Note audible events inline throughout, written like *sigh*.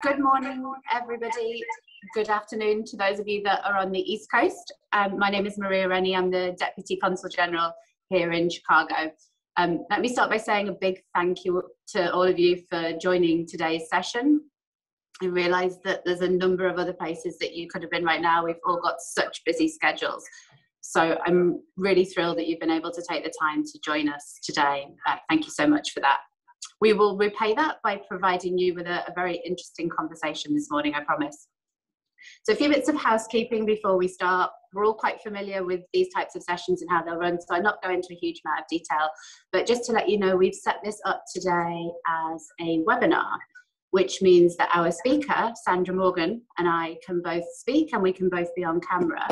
Good morning, everybody. Good afternoon to those of you that are on the East Coast. Um, my name is Maria Rennie. I'm the Deputy Consul General here in Chicago. Um, let me start by saying a big thank you to all of you for joining today's session. I realise that there's a number of other places that you could have been right now. We've all got such busy schedules. So I'm really thrilled that you've been able to take the time to join us today. Uh, thank you so much for that. We will repay that by providing you with a, a very interesting conversation this morning, I promise. So a few bits of housekeeping before we start. We're all quite familiar with these types of sessions and how they'll run, so I'm not going into a huge amount of detail. But just to let you know, we've set this up today as a webinar, which means that our speaker, Sandra Morgan, and I can both speak and we can both be on camera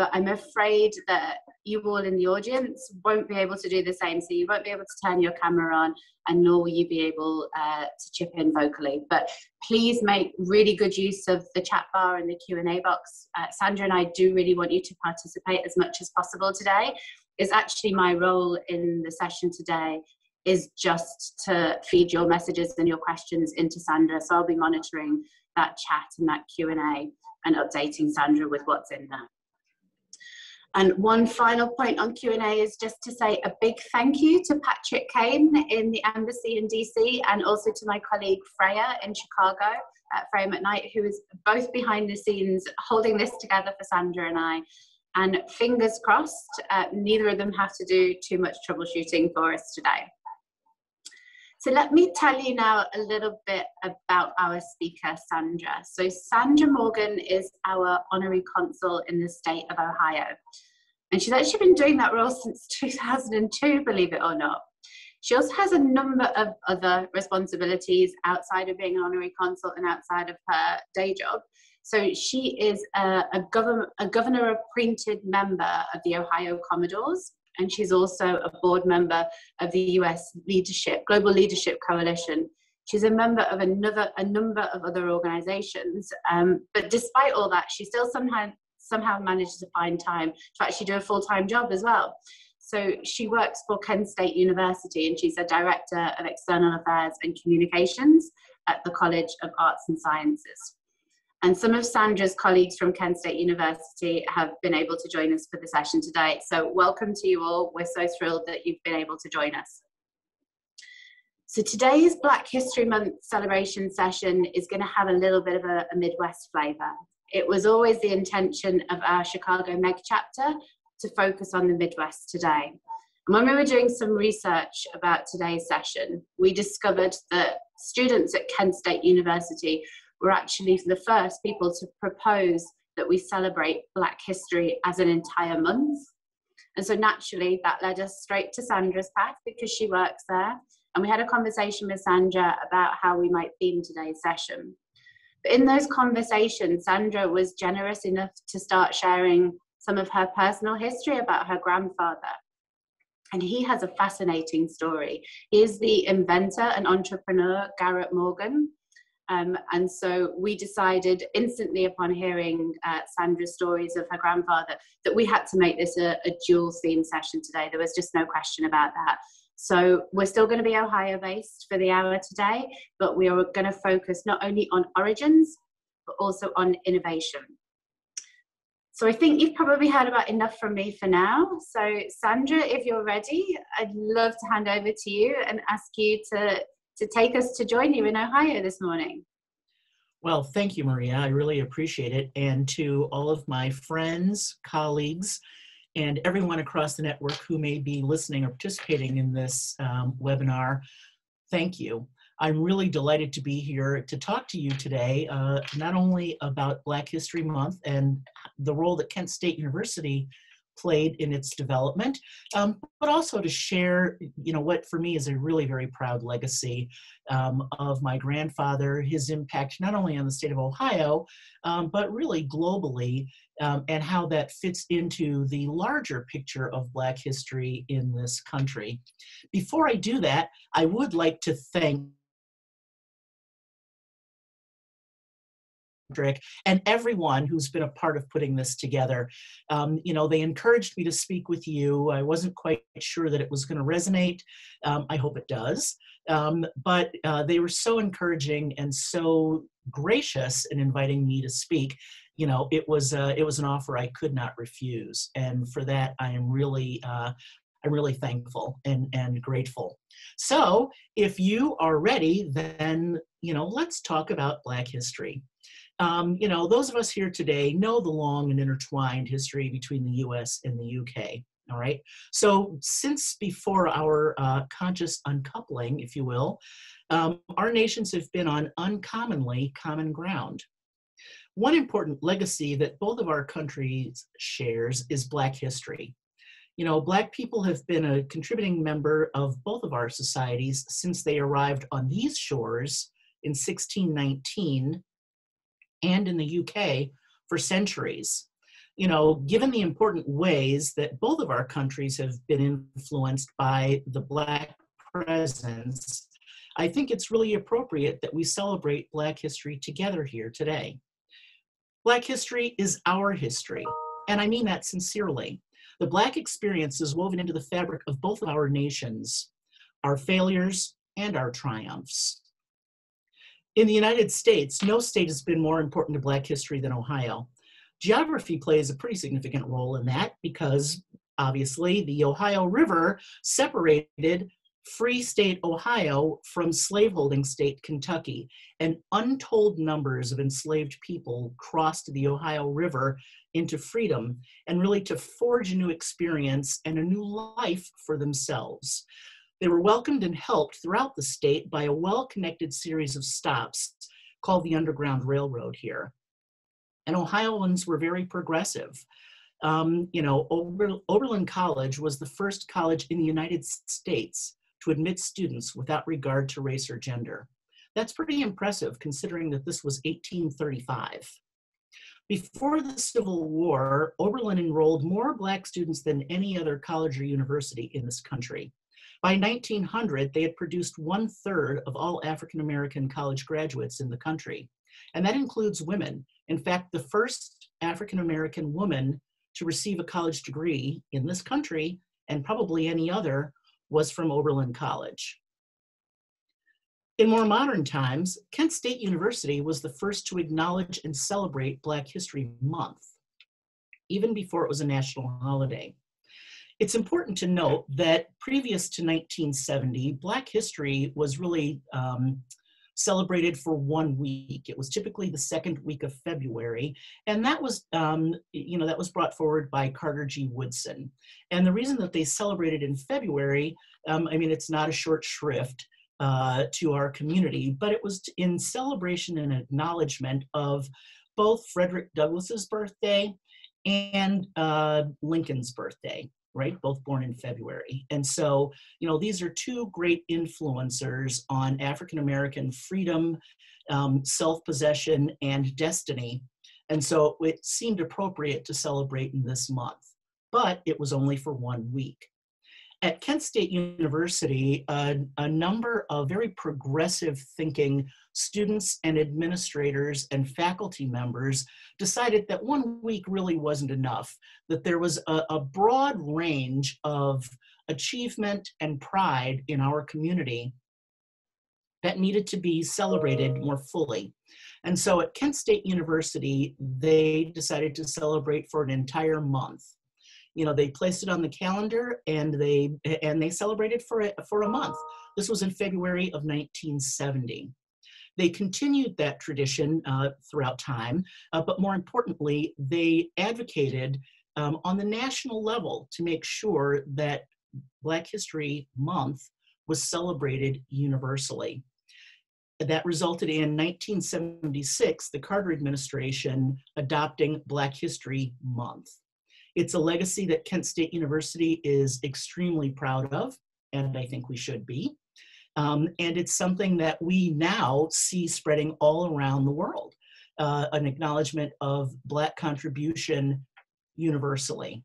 but I'm afraid that you all in the audience won't be able to do the same. So you won't be able to turn your camera on and nor will you be able uh, to chip in vocally. But please make really good use of the chat bar and the Q&A box. Uh, Sandra and I do really want you to participate as much as possible today. It's actually my role in the session today is just to feed your messages and your questions into Sandra. So I'll be monitoring that chat and that Q&A and updating Sandra with what's in there. And one final point on Q&A is just to say a big thank you to Patrick Kane in the embassy in DC and also to my colleague Freya in Chicago, uh, Freya McKnight, who is both behind the scenes holding this together for Sandra and I. And fingers crossed, uh, neither of them have to do too much troubleshooting for us today. So let me tell you now a little bit about our speaker, Sandra. So Sandra Morgan is our honorary consul in the state of Ohio. And she's actually been doing that role since *laughs* 2002, believe it or not. She also has a number of other responsibilities outside of being an honorary consul and outside of her day job. So she is a, a, a governor appointed member of the Ohio Commodores and she's also a board member of the US Leadership Global Leadership Coalition. She's a member of another a number of other organizations, um, but despite all that, she still somehow somehow manages to find time to actually do a full time job as well. So she works for Kent State University, and she's a director of external affairs and communications at the College of Arts and Sciences. And some of Sandra's colleagues from Kent State University have been able to join us for the session today. So welcome to you all. We're so thrilled that you've been able to join us. So today's Black History Month celebration session is going to have a little bit of a, a Midwest flavour. It was always the intention of our Chicago Meg chapter to focus on the Midwest today. And when we were doing some research about today's session, we discovered that students at Kent State University were actually the first people to propose that we celebrate Black history as an entire month. And so naturally, that led us straight to Sandra's path because she works there. And we had a conversation with Sandra about how we might theme today's session. But in those conversations, Sandra was generous enough to start sharing some of her personal history about her grandfather. And he has a fascinating story. He is the inventor and entrepreneur Garrett Morgan, um, and so we decided instantly upon hearing uh, Sandra's stories of her grandfather that we had to make this a, a dual theme session today. There was just no question about that. So we're still going to be Ohio based for the hour today, but we are going to focus not only on origins, but also on innovation. So I think you've probably heard about enough from me for now. So Sandra, if you're ready, I'd love to hand over to you and ask you to to take us to join you in Ohio this morning. Well, thank you, Maria. I really appreciate it. And to all of my friends, colleagues, and everyone across the network who may be listening or participating in this um, webinar, thank you. I'm really delighted to be here to talk to you today, uh, not only about Black History Month and the role that Kent State University played in its development, um, but also to share, you know, what for me is a really very proud legacy um, of my grandfather, his impact not only on the state of Ohio, um, but really globally, um, and how that fits into the larger picture of Black history in this country. Before I do that, I would like to thank and everyone who's been a part of putting this together. Um, you know, they encouraged me to speak with you. I wasn't quite sure that it was going to resonate. Um, I hope it does. Um, but uh, they were so encouraging and so gracious in inviting me to speak. You know, it was uh, it was an offer I could not refuse, and for that I am really uh, I'm really thankful and and grateful. So, if you are ready, then you know, let's talk about Black history. Um, you know, those of us here today know the long and intertwined history between the US and the UK. All right. So, since before our uh, conscious uncoupling, if you will, um, our nations have been on uncommonly common ground. One important legacy that both of our countries shares is Black history. You know, Black people have been a contributing member of both of our societies since they arrived on these shores in 1619 and in the UK for centuries. You know, given the important ways that both of our countries have been influenced by the Black presence, I think it's really appropriate that we celebrate Black history together here today. Black history is our history, and I mean that sincerely. The Black experience is woven into the fabric of both of our nations, our failures and our triumphs. In the United States, no state has been more important to Black history than Ohio. Geography plays a pretty significant role in that because obviously the Ohio River separated Free State Ohio from slaveholding state Kentucky, and untold numbers of enslaved people crossed the Ohio River into freedom and really to forge a new experience and a new life for themselves. They were welcomed and helped throughout the state by a well connected series of stops called the Underground Railroad here. And Ohioans were very progressive. Um, you know, Ober Oberlin College was the first college in the United States to admit students without regard to race or gender. That's pretty impressive considering that this was 1835. Before the Civil War, Oberlin enrolled more Black students than any other college or university in this country. By 1900, they had produced one third of all African American college graduates in the country, and that includes women. In fact, the first African American woman to receive a college degree in this country, and probably any other, was from Oberlin College. In more modern times, Kent State University was the first to acknowledge and celebrate Black History Month, even before it was a national holiday. It's important to note that previous to 1970, Black history was really um, celebrated for one week. It was typically the second week of February, and that was, um, you know, that was brought forward by Carter G. Woodson. And the reason that they celebrated in February, um, I mean, it's not a short shrift uh, to our community, but it was in celebration and acknowledgement of both Frederick Douglass's birthday and uh, Lincoln's birthday right? Both born in February. And so, you know, these are two great influencers on African American freedom, um, self possession, and destiny. And so it seemed appropriate to celebrate in this month, but it was only for one week. At Kent State University, a, number of very progressive thinking students and administrators and faculty members decided that one week really wasn't enough, that there was a, a broad range of achievement and pride in our community that needed to be celebrated more fully. And so at Kent State University, they decided to celebrate for an entire month. You know, they placed it on the calendar and they and they celebrated for it for a month. This was in February of 1970. They continued that tradition uh, throughout time, uh, but more importantly, they advocated um, on the national level to make sure that Black History Month was celebrated universally. That resulted in 1976, the Carter administration adopting Black History Month. It's a legacy that Kent State University is extremely proud of, and I think we should be. Um, and it's something that we now see spreading all around the world, uh, an acknowledgement of Black contribution universally.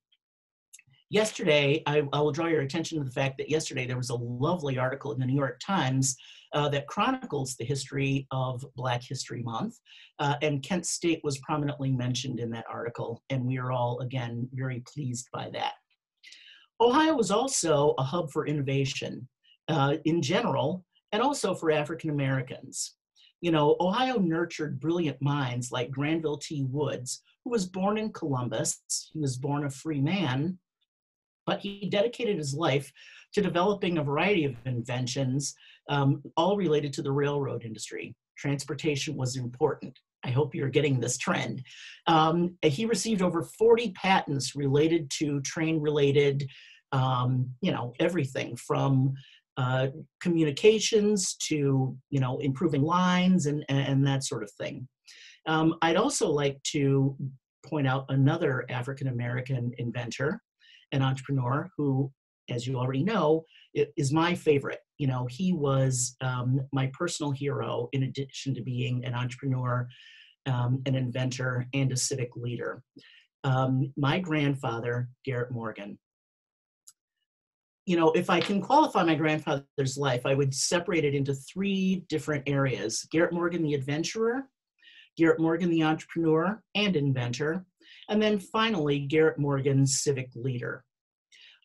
Yesterday, I, I, will draw your attention to the fact that yesterday there was a lovely article in the New York Times uh, that chronicles the history of Black History Month. Uh, and Kent State was prominently mentioned in that article, and we are all, again, very pleased by that. Ohio was also a hub for innovation uh, in general, and also for African Americans. You know, Ohio nurtured brilliant minds like Granville T. Woods, who was born in Columbus. He was born a free man, but he dedicated his life to developing a variety of inventions, um, all related to the railroad industry. Transportation was important. I hope you're getting this trend. Um, he received over 40 patents related to train related, um, you know, everything from uh, communications to, you know, improving lines and, and that sort of thing. Um, I'd also like to point out another African American inventor, an entrepreneur who, as you already know, is my favorite. You know, he was um, my personal hero in addition to being an entrepreneur um, an inventor, and a civic leader. Um, my grandfather, Garrett Morgan, you know, if I can qualify my grandfather's life, I would separate it into three different areas Garrett Morgan, the adventurer, Garrett Morgan, the entrepreneur and inventor, and then finally, Garrett Morgan, civic leader.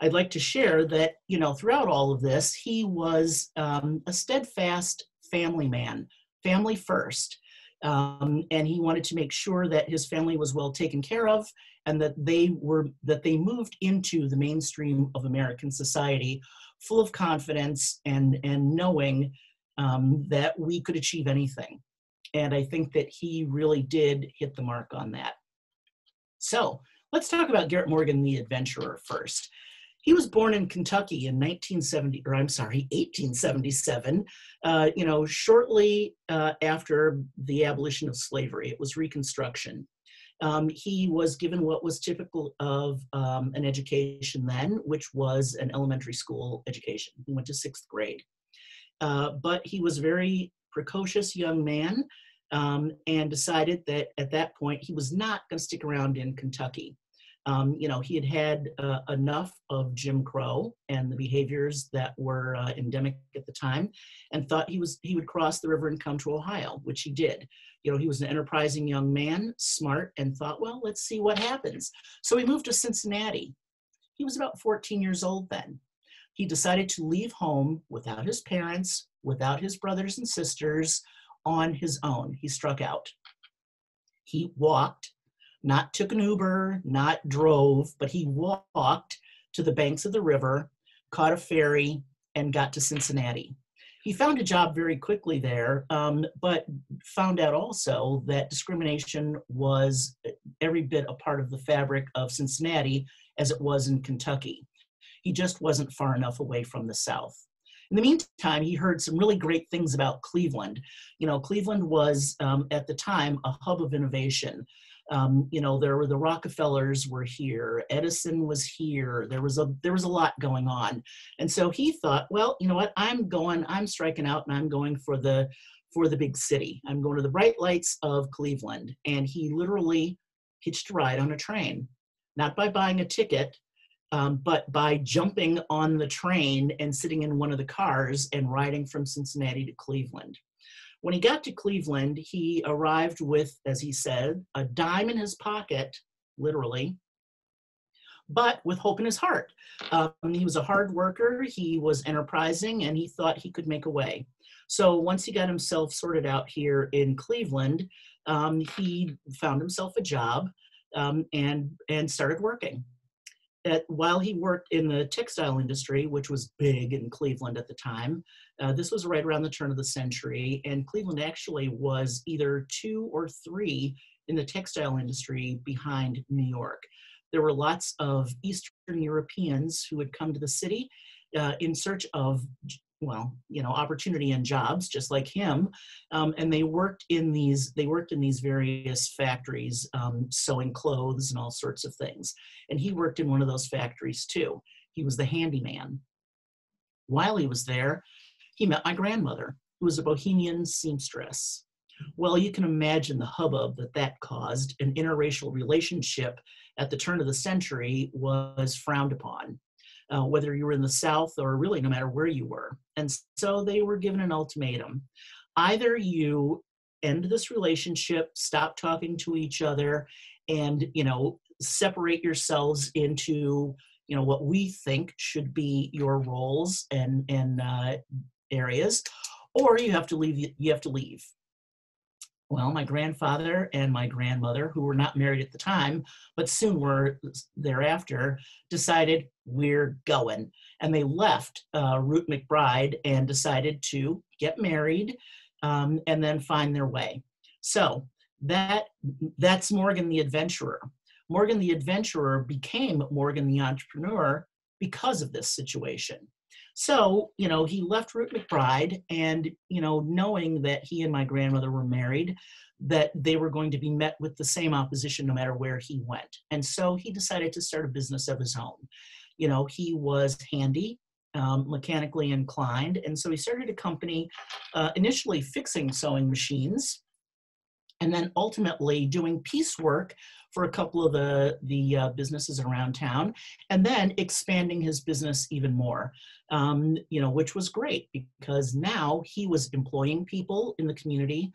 I'd like to share that, you know, throughout all of this, he was um, a steadfast family man, family first. Um, and he wanted to make sure that his family was well taken care of and that they were that they moved into the mainstream of American society full of confidence and and knowing um, that we could achieve anything. And I think that he really did hit the mark on that. So let's talk about Garrett Morgan, the adventurer, first. He was born in Kentucky in 1970, or I'm sorry, 1877. Uh, you know, shortly uh, after the abolition of slavery, it was Reconstruction. Um, he was given what was typical of um, an education then, which was an elementary school education. He went to sixth grade. Uh, but he was a very precocious young man um, and decided that at that point he was not going to stick around in Kentucky. Um, you know, he had had uh, enough of Jim Crow and the behaviors that were uh, endemic at the time, and thought he was he would cross the river and come to Ohio, which he did. You know, he was an enterprising young man, smart, and thought, well, let's see what happens. So he moved to Cincinnati. He was about 14 years old then. He decided to leave home without his parents, without his brothers and sisters, on his own. He struck out. He walked not took an Uber, not drove, but he walked to the banks of the river, caught a ferry, and got to Cincinnati. He found a job very quickly there, um, but found out also that discrimination was every bit a part of the fabric of Cincinnati as it was in Kentucky. He just wasn't far enough away from the South. In the meantime, he heard some really great things about Cleveland. You know, Cleveland was um, at the time a hub of innovation. Um, you know, there were the Rockefellers were here, Edison was here. There was a there was a lot going on, and so he thought, well, you know what? I'm going. I'm striking out, and I'm going for the for the big city. I'm going to the bright lights of Cleveland, and he literally hitched a ride on a train, not by buying a ticket, um, but by jumping on the train and sitting in one of the cars and riding from Cincinnati to Cleveland. When he got to Cleveland, he arrived with, as he said, a dime in his pocket, literally, but with hope in his heart. Um, he was a hard worker, he was enterprising, and he thought he could make a way. So once he got himself sorted out here in Cleveland, um, he found himself a job um, and and started working at, while he worked in the textile industry, which was big in Cleveland at the time, uh, this was right around the turn of the century, and Cleveland actually was either two or three in the textile industry behind New York. There were lots of Eastern Europeans who had come to the city uh, in search of well, you know, opportunity and jobs, just like him. Um, and they worked in these, they worked in these various factories, um, sewing clothes and all sorts of things. And he worked in one of those factories too. He was the handyman. While he was there, he met my grandmother, who was a bohemian seamstress. Well, you can imagine the hubbub that that caused. An interracial relationship at the turn of the century was frowned upon uh, whether you were in the South or really no matter where you were. And so they were given an ultimatum. Either you end this relationship, stop talking to each other, and, you know, separate yourselves into, you know, what we think should be your roles and, and uh, areas, or you have to leave, you have to leave. Well, my grandfather and my grandmother, who were not married at the time, but soon were thereafter, decided we're going. And they left uh, Root McBride and decided to get married um, and then find their way. So that that's Morgan the adventurer. Morgan the adventurer became Morgan the entrepreneur because of this situation. So, you know, he left Root McBride and, you know, knowing that he and my grandmother were married, that they were going to be met with the same opposition no matter where he went. And so he decided to start a business of his own. You know, he was handy, um, mechanically inclined, and so he started a company uh, initially fixing sewing machines and then ultimately doing piecework for a couple of the, the uh, businesses around town, and then expanding his business even more, um, you know, which was great because now he was employing people in the community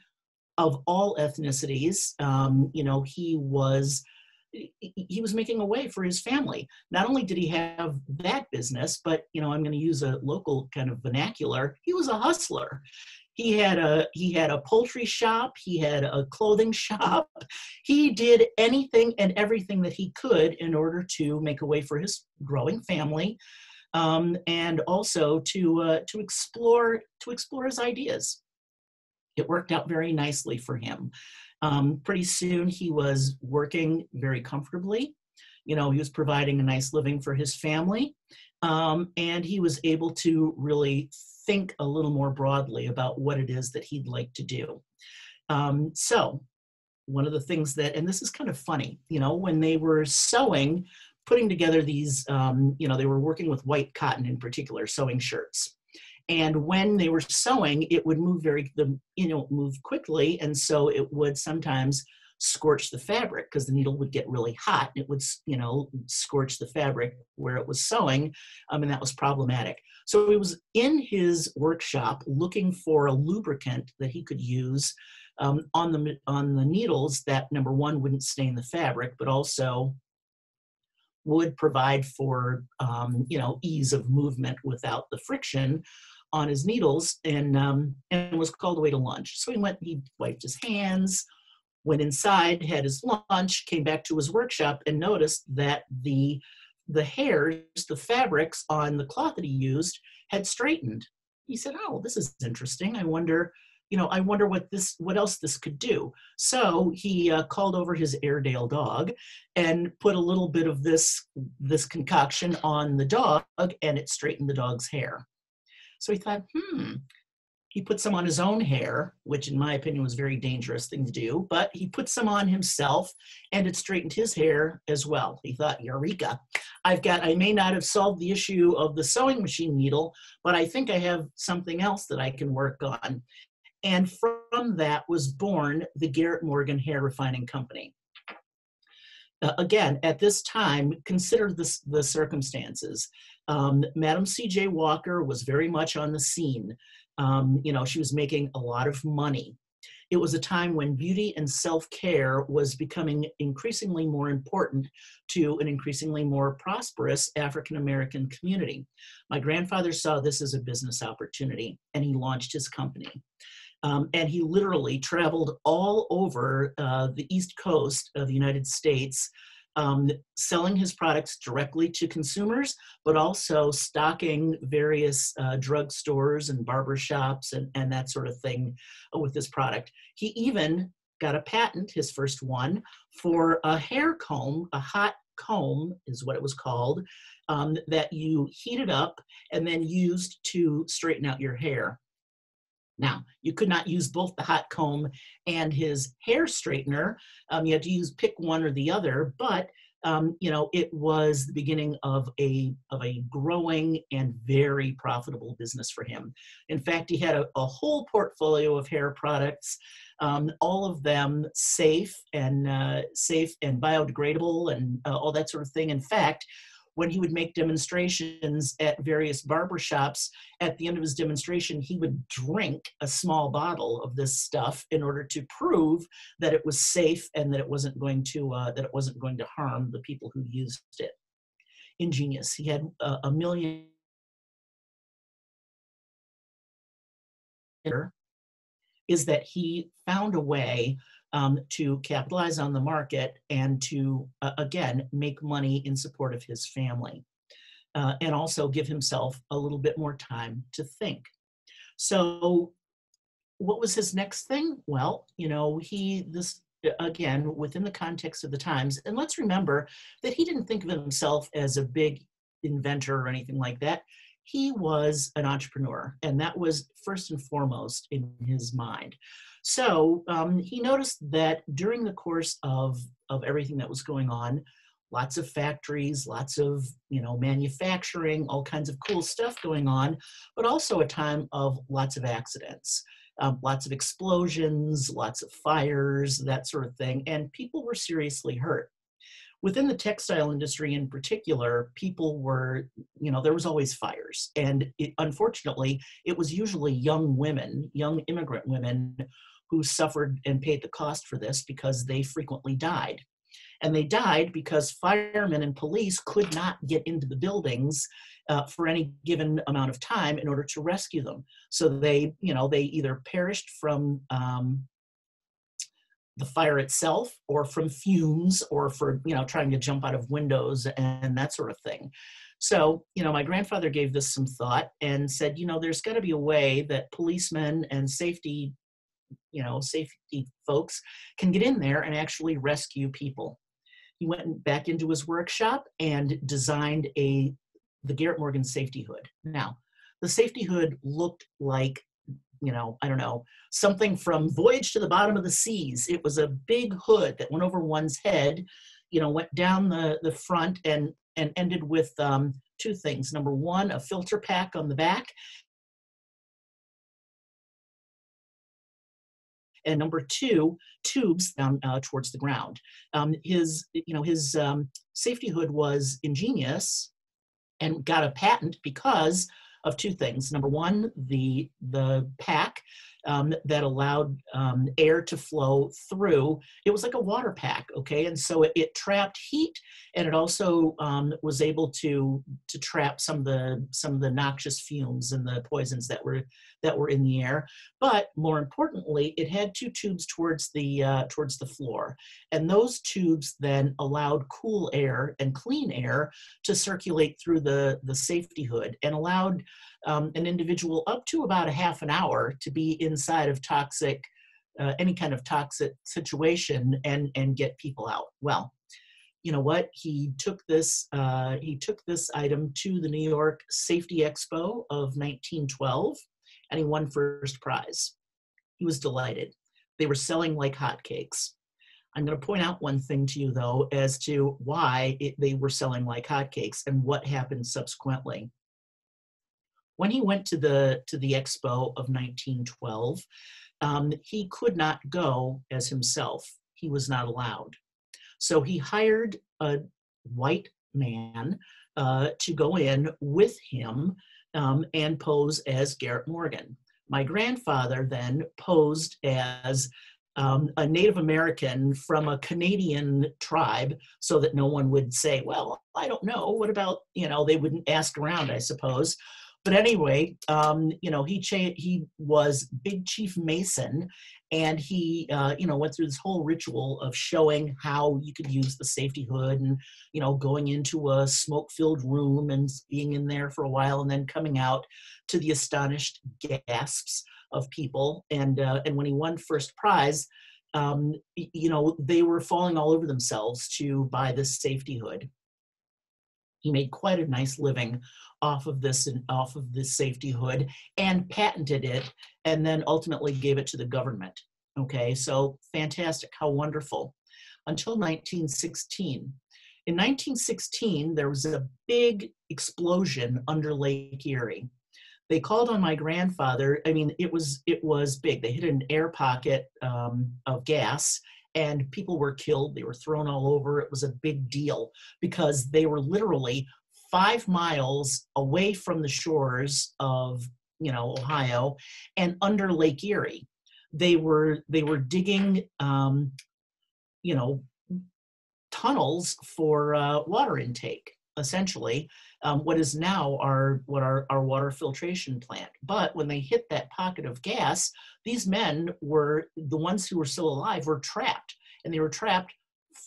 of all ethnicities. Um, you know, he was he was making a way for his family. Not only did he have that business, but you know, I'm going to use a local kind of vernacular. He was a hustler he had a he had a poultry shop he had a clothing *laughs* shop he did anything and everything that he could in order to make a way for his growing family um, and also to uh, to explore to explore his ideas it worked out very nicely for him um, pretty soon he was working very comfortably you know he was providing a nice living for his family um, and he was able to really think a little more broadly about what it is that he'd like to do. Um, so, one of the things that, and this is kind of funny, you know, when they were sewing, putting together these, um, you know, they were working with white cotton in particular, sewing shirts. And when they were sewing, it would move very, the, you know, move quickly. And so it would sometimes scorch the fabric because the needle would get really hot. And it would, you know, scorch the fabric where it was sewing, um, and that was problematic. So he was in his workshop looking for a lubricant that he could use um, on the on the needles that number one wouldn't stain the fabric, but also would provide for um, you know ease of movement without the friction on his needles and um, and was called away to lunch. So he went, he wiped his hands, went inside, had his lunch, came back to his workshop, and noticed that the the hairs, the fabrics on the cloth that he used had straightened. He said, "Oh, this is interesting. I wonder, you know, I wonder what this, what else this could do." So he uh, called over his Airedale dog and put a little bit of this this concoction on the dog, and it straightened the dog's hair. So he thought, hmm, he put some on his own hair, which in my opinion was a very dangerous thing to do, but he put some on himself and it straightened his hair as well. He thought, Eureka, I've got, I may not have solved the issue of the sewing machine needle, but I think I have something else that I can work on. And from that was born the Garrett Morgan Hair Refining Company. Uh, again, at this time, consider this, the circumstances. Um, Madam C.J. Walker was very much on the scene. Um, you know, she was making a lot of money. It was a time when beauty and self care was becoming increasingly more important to an increasingly more prosperous African American community. My grandfather saw this as a business opportunity and he launched his company. Um, and he literally traveled all over uh, the East Coast of the United States um, selling his products directly to consumers, but also stocking various uh, drugstores and barbershops and, and that sort of thing with this product. He even got a patent, his first one, for a hair comb, a hot comb is what it was called, um, that you heated up and then used to straighten out your hair. Now, you could not use both the hot comb and his hair straightener. Um, you had to use pick one or the other, but um, you know, it was the beginning of a of a growing and very profitable business for him. In fact, he had a, a whole portfolio of hair products, um, all of them safe and uh, safe and biodegradable and uh, all that sort of thing. In fact, when he would make demonstrations at various barbershops, at the end of his demonstration, he would drink a small bottle of this stuff in order to prove that it was safe and that it wasn't going to uh, that it wasn't going to harm the people who used it. Ingenious. He had uh, a million is that he found a way um, to capitalize on the market and to, uh, again, make money in support of his family. Uh, and also give himself a little bit more time to think. So, what was his next thing? Well, you know, he, this, again, within the context of the times, and let's remember that he didn't think of himself as a big inventor or anything like that. He was an entrepreneur, and that was first and foremost in his mind. So um, he noticed that during the course of, of everything that was going on, lots of factories, lots of you know manufacturing, all kinds of cool stuff going on, but also a time of lots of accidents, um, lots of explosions, lots of fires, that sort of thing, and people were seriously hurt within the textile industry in particular, people were, you know, there was always fires. And it, unfortunately, it was usually young women, young immigrant women, who suffered and paid the cost for this because they frequently died. And they died because firemen and police could not get into the buildings uh, for any given amount of time in order to rescue them. So they, you know, they either perished from um, the fire itself or from fumes or for you know trying to jump out of windows and that sort of thing so you know my grandfather gave this some thought and said you know there's got to be a way that policemen and safety you know safety folks can get in there and actually rescue people he went back into his workshop and designed a the garrett morgan safety hood now the safety hood looked like you know, I don't know, something from Voyage to the Bottom of the Seas. It was a big hood that went over one's head, you know, went down the, the front and, and ended with um, two things. Number one, a filter pack on the back. And number two, tubes down uh, towards the ground. Um, his, you know, his um, safety hood was ingenious and got a patent because of two things. Number one, the, the pack um, that allowed um, air to flow through. It was like a water pack, okay? And so it, it trapped heat and it also um, was able to, to trap some of, the, some of the noxious fumes and the poisons that were, that were in the air. But more importantly, it had two tubes towards the, uh, towards the floor. And those tubes then allowed cool air and clean air to circulate through the, the safety hood and allowed um, an individual up to about a half an hour to be inside of toxic, uh, any kind of toxic situation and, and get people out. Well, you know what? He took this, uh, he took this item to the New York Safety Expo of 1912 and he won first prize. He was delighted. They were selling like hotcakes. I'm going to point out one thing to you, though, as to why it, they were selling like hotcakes and what happened subsequently. When he went to the to the expo of 1912, um, he could not go as himself. He was not allowed. So he hired a white man uh, to go in with him um, and pose as Garrett Morgan. My grandfather then posed as um, a Native American from a Canadian tribe so that no one would say, well, I don't know. What about, you know, they wouldn't ask around, I suppose but anyway, um, you know, he cha- he was Big Chief Mason, and he, uh, you know, went through this whole ritual of showing how you could use the safety hood, and you know, going into a smoke-filled room and being in there for a while, and then coming out to the astonished gasps of people. And uh, and when he won first prize, um, you know, they were falling all over themselves to buy this safety hood. He made quite a nice living off of this and off of this safety hood and patented it and then ultimately gave it to the government. Okay, so fantastic, how wonderful. Until 1916. In 1916, there was a big explosion under Lake Erie. They called on my grandfather. I mean, it was it was big. They hit an air pocket um, of gas, and people were killed. They were thrown all over. It was a big deal because they were literally five miles away from the shores of you know Ohio and under Lake Erie. They were they were digging um, you know tunnels for uh, water intake. essentially, um, what is now our what our, our water filtration plant. But when they hit that pocket of gas, these men were the ones who were still alive were trapped, and they were trapped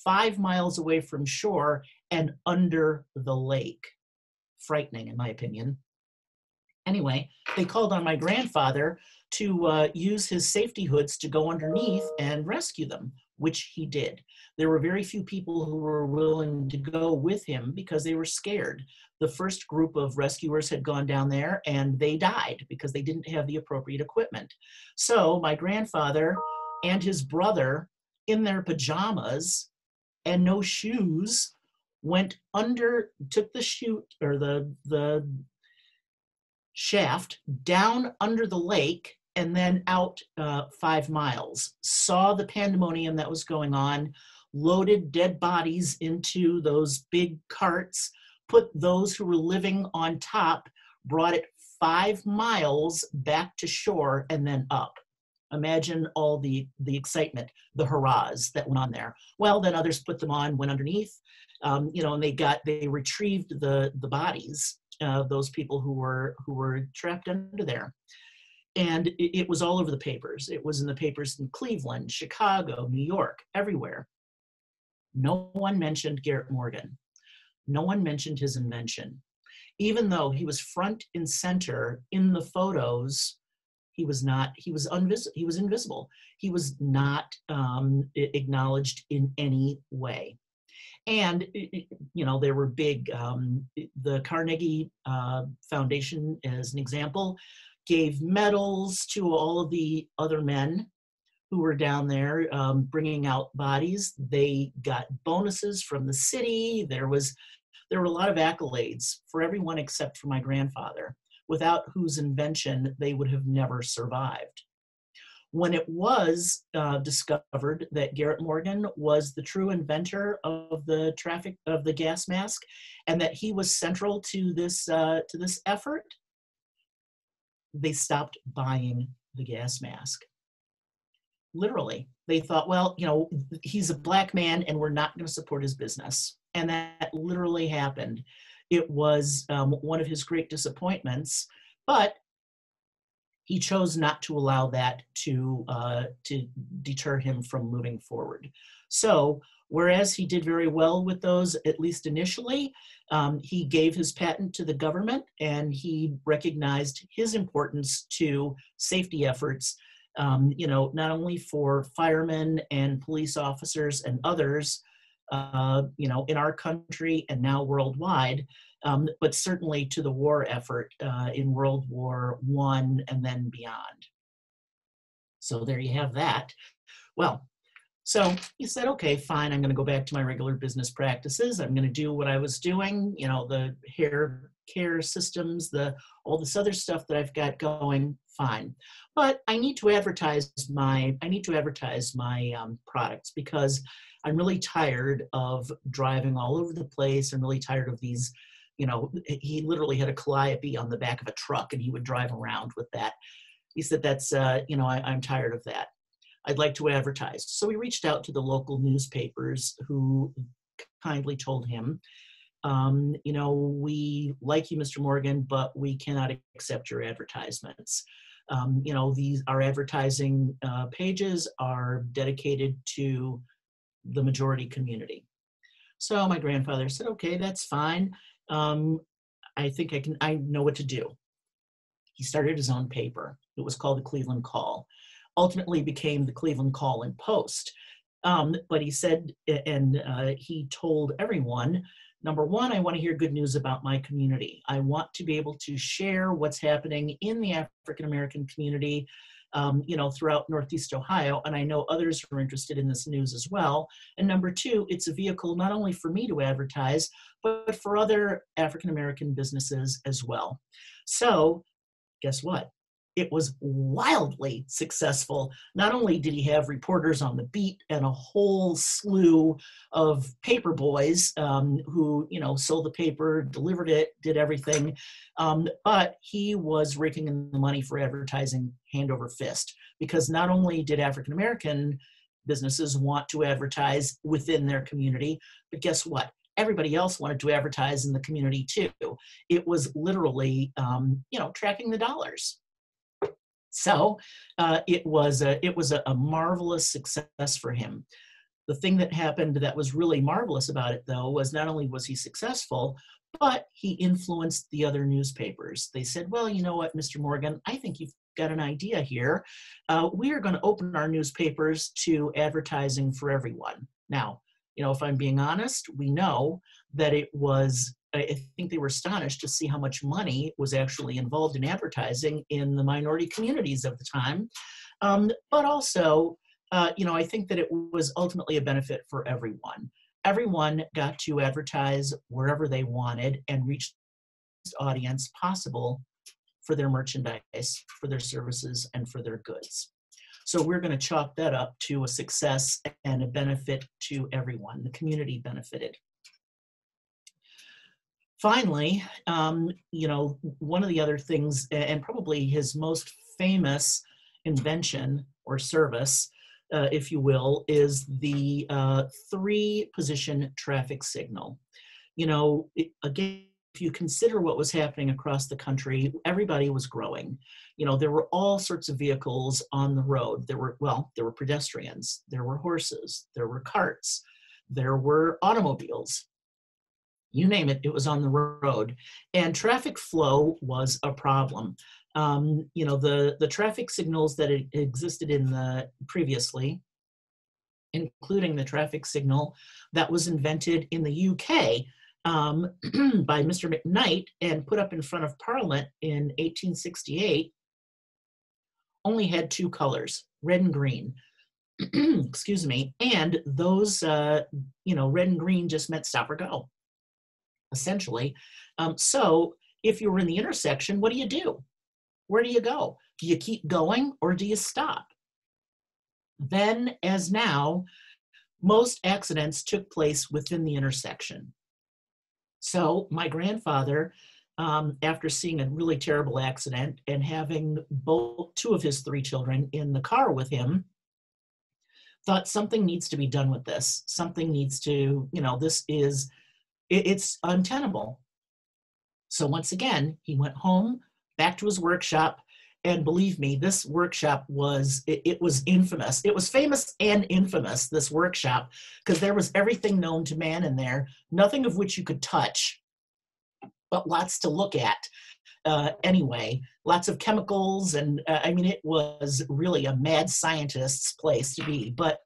five miles away from shore and under the lake. Frightening, in my opinion. Anyway, they called on my grandfather to uh, use his safety hoods to go underneath and rescue them, which he did. There were very few people who were willing to go with him because they were scared. The first group of rescuers had gone down there and they died because they didn't have the appropriate equipment. So my grandfather and his brother, in their pajamas and no shoes, went under, took the chute or the the shaft down under the lake and then out uh, five miles. Saw the pandemonium that was going on, loaded dead bodies into those big carts, put those who were living on top, brought it five miles back to shore and then up. Imagine all the the excitement, the hurrahs that went on there. Well, then others put them on, went underneath, um, you know, and they got they retrieved the the bodies of those people who were who were trapped under there and it, it, was all over the papers. It was in the papers in cleveland chicago new york everywhere. No one mentioned garrett morgan. No one mentioned his invention. Even though he was front and center in the photos he was not he was unvis- he was invisible. He was not um, acknowledged in any way. And you know there were big um, the carnegie uh, foundation as an example gave medals to all of the other men who were down there um, bringing out bodies. They got bonuses from the city. There was there were a lot of accolades for everyone except for my grandfather. Without whose invention they would have never survived. When it was uh, discovered that Garrett Morgan was the true inventor of the traffic of the gas mask, and that he was central to this uh, to this effort, they stopped buying the gas mask. Literally, they thought, well, you know, he's a black man, and we're not going to support his business, and that literally happened. It was um, one of his great disappointments, but he chose not to allow that to uh, to deter him from moving forward. So whereas he did very well with those, at least initially, um, he gave his patent to the government and he recognized his importance to safety efforts. Um, you know, not only for firemen and police officers and others, uh, you know, in our country and now worldwide, um, but certainly to the war effort uh, in World War One and then beyond. So there you have that. Well, so he said, okay, fine, I'm going to go back to my regular business practices. I'm going to do what I was doing, you know, the hair care systems, the all this other stuff that I've got going, fine. But I need to advertise my I need to advertise my um, products because I'm really tired of driving all over the place. I'm really tired of these you know, he literally had a calliope on the back of a truck and he would drive around with that. He said, that's, uh, you know, I, I'm tired of that. I'd like to advertise. So we reached out to the local newspapers who kindly told him, um, you know, we like you, Mr. Morgan, but we cannot accept your advertisements. Um, you know, these our advertising uh, pages are dedicated to the majority community. So my grandfather said, okay, that's fine um, I think I can, I know what to do. He started his own paper. It was called the Cleveland Call. Ultimately became the Cleveland Call and Post. Um, but he said, and uh, he told everyone, number one, I want to hear good news about my community. I want to be able to share what's happening in the African American community um, you know, throughout Northeast Ohio, and I know others are interested in this news as well. And number two, it's a vehicle not only for me to advertise, but for other African American businesses as well. So, guess what? It was wildly successful. Not only did he have reporters on the beat and a whole slew of paper boys um, who, you know, sold the paper, delivered it, did everything, um, but he was raking in the money for advertising hand over fist because not only did African American businesses want to advertise within their community, but guess what? everybody else wanted to advertise in the community too. It was literally, um, you know, tracking the dollars. So uh, it was a, it was a, a marvelous success for him. The thing that happened that was really marvelous about it, though, was not only was he successful, but he influenced the other newspapers. They said, well, you know what, Mr. Morgan, I think you've got an idea here. Uh, we are going to open our newspapers to advertising for everyone. Now, you know, if I'm being honest, we know that it was, I think they were astonished to see how much money was actually involved in advertising in the minority communities of the time. Um, but also, uh, you know, I think that it was ultimately a benefit for everyone. Everyone got to advertise wherever they wanted and reach the audience possible for their merchandise, for their services, and for their goods. So we're going to chalk that up to a success and a benefit to everyone. The community benefited. Finally, um, you know, one of the other things, and probably his most famous invention or service, uh, if you will, is the uh, three position traffic signal. You know, it, again, if you consider what was happening across the country, everybody was growing. You know, there were all sorts of vehicles on the road. There were, well, there were pedestrians, there were horses, there were carts, there were automobiles. You name it, it was on the road. And traffic flow was a problem. Um, you know, the, the traffic signals that existed in the previously, including the traffic signal that was invented in the UK um, *clears throat* by Mr. McKnight and put up in front of Parliament in 1868 only had two colors, red and green. *clears throat* Excuse me. And those, uh, you know, red and green just meant stop or go, essentially. Um, so if you're in the intersection, what do you do? Where do you go? Do you keep going or do you stop? Then, as now, most accidents took place within the intersection. So my grandfather, um, after seeing a really terrible accident and having both two of his three children in the car with him, thought something needs to be done with this. Something needs to, you know, this is, it, it's untenable. So once again, he went home, back to his workshop, and believe me this workshop was it, it, was infamous it was famous and infamous this workshop because there was everything known to man in there nothing of which you could touch but lots to look at uh, anyway lots of chemicals and uh, i mean it was really a mad scientist's place to be but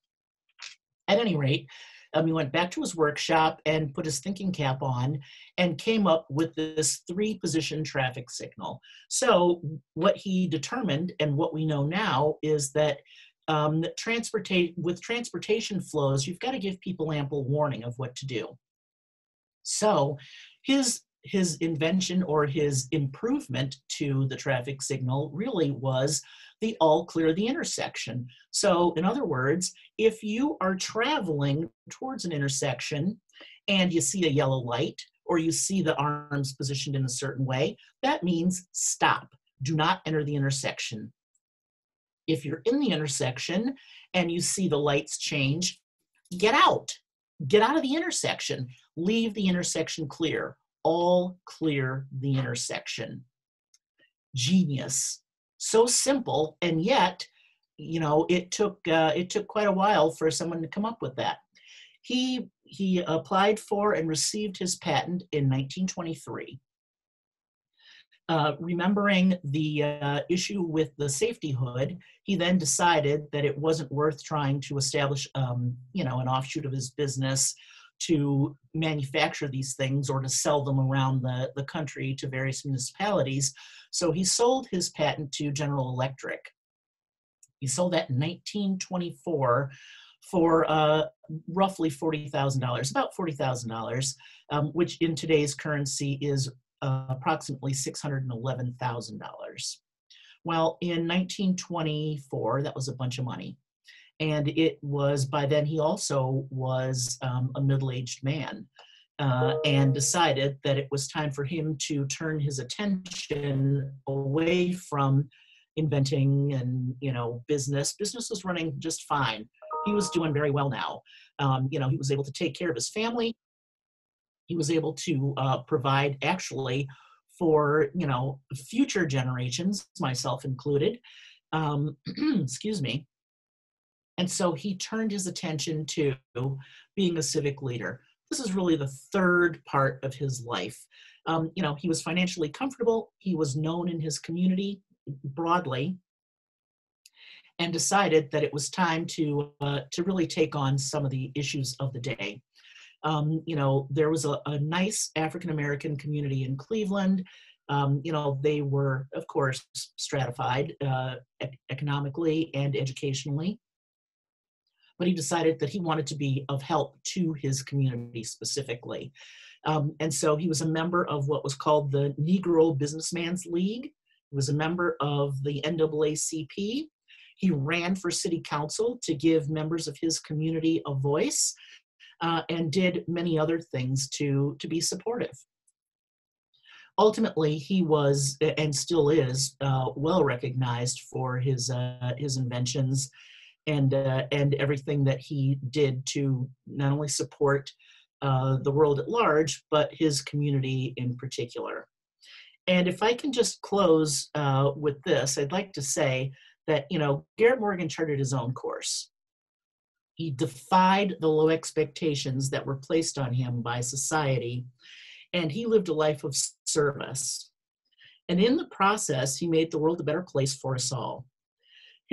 at any rate um, he went back to his workshop and put his thinking cap on and came up with this three position traffic signal. So, what he determined and what we know now is that um, transportate with transportation flows, you've got to give people ample warning of what to do. So, his his invention or his improvement to the traffic signal really was the all clear the intersection. So, in other words, if you are traveling towards an intersection and you see a yellow light or you see the arms positioned in a certain way, that means stop. Do not enter the intersection. If you're in the intersection and you see the lights change, get out. Get out of the intersection. Leave the intersection clear. All clear the intersection. Genius. So simple and yet you know it took uh, it took quite a while for someone to come up with that. He he applied for and received his patent in 1923 uh, remembering the uh, issue with the safety hood, he then decided that it wasn't worth trying to establish, um, you know, an offshoot of his business to manufacture these things or to sell them around the, the country to various municipalities. So he sold his patent to General Electric. He sold that in 1924 for uh, roughly $40,000, about $40,000, um, which in today's currency is uh, approximately $611,000. Well, in 1924, that was a bunch of money and it was by then he also was um, a middle-aged man uh, and decided that it was time for him to turn his attention away from inventing and you know business business was running just fine he was doing very well now um, you know he was able to take care of his family he was able to uh, provide actually for you know future generations, myself included. Um, *clears throat* excuse me. And so he turned his attention to being a civic leader. This is really the third part of his life. Um, you know, he was financially comfortable. He was known in his community broadly, and decided that it was time to uh, to really take on some of the issues of the day. Um, you know, there was a, a nice African American community in Cleveland. Um, you know, they were, of course, stratified uh, economically and educationally. But he decided that he wanted to be of help to his community specifically. Um, and so he was a member of what was called the Negro Businessman's League. He was a member of the NAACP. He ran for city council to give members of his community a voice uh, and did many other things to, to be supportive. Ultimately, he was and still is uh, well recognized for his, uh, his inventions and, uh, and everything that he did to not only support uh, the world at large, but his community in particular. And if I can just close uh, with this, I'd like to say that, you know, Garrett Morgan charted his own course. He defied the low expectations that were placed on him by society, and he lived a life of service. And in the process, he made the world a better place for us all.